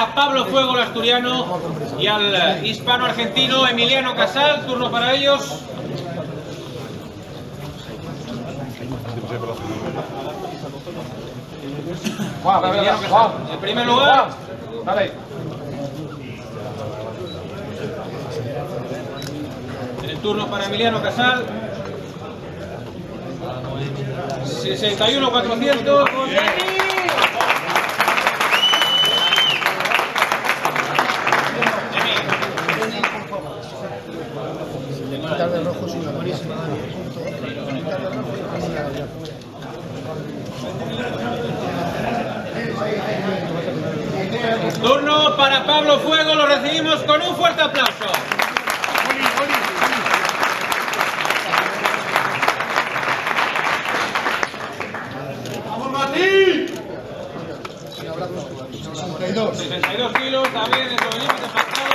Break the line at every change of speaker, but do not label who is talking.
a Pablo Fuego, el asturiano, y al hispano-argentino Emiliano Casal. Turno para ellos. Emiliano Casal. En primer lugar, el turno para Emiliano Casal. 61-400.
Quitar de rojo de una buenísima.
Turno para Pablo Fuego, lo recibimos con un fuerte aplauso.
Un abrazo. 62.
62 kilos, también límite pactado.